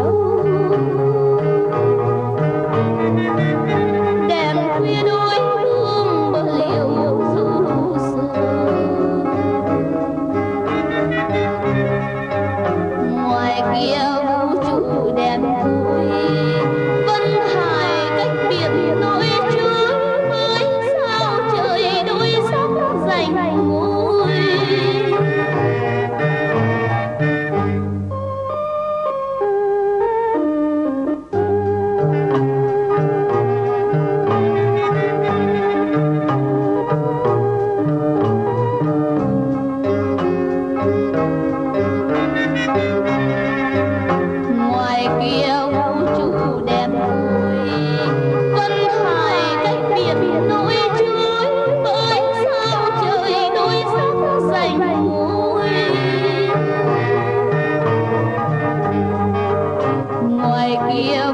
Oh. Yeah.